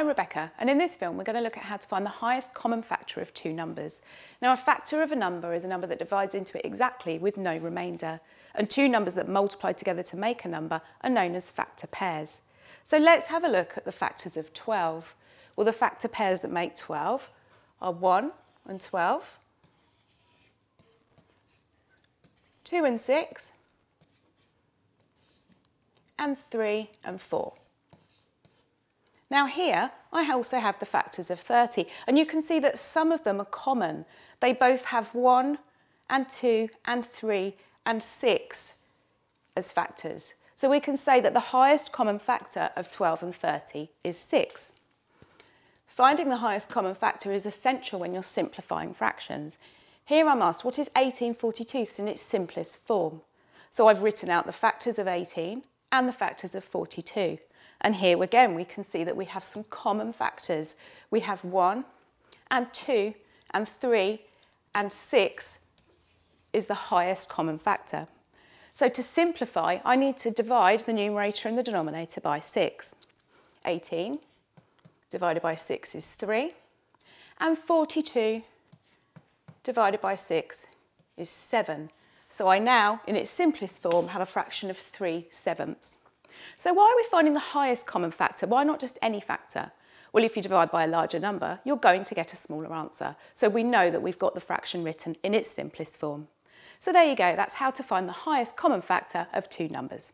I'm Rebecca and in this film we're going to look at how to find the highest common factor of two numbers. Now a factor of a number is a number that divides into it exactly with no remainder and two numbers that multiply together to make a number are known as factor pairs. So let's have a look at the factors of 12. Well the factor pairs that make 12 are 1 and 12, 2 and 6 and 3 and 4. Now here, I also have the factors of 30, and you can see that some of them are common. They both have 1 and 2 and 3 and 6 as factors. So we can say that the highest common factor of 12 and 30 is 6. Finding the highest common factor is essential when you're simplifying fractions. Here I'm asked, what is 18 42ths in its simplest form? So I've written out the factors of 18 and the factors of 42. And here again, we can see that we have some common factors. We have one and two and three and six is the highest common factor. So to simplify, I need to divide the numerator and the denominator by 6. 18 divided by 6 is 3, and 42 divided by 6 is 7. So I now, in its simplest form, have a fraction of 3 sevenths. So why are we finding the highest common factor? Why not just any factor? Well, if you divide by a larger number, you're going to get a smaller answer. So we know that we've got the fraction written in its simplest form. So there you go, that's how to find the highest common factor of two numbers.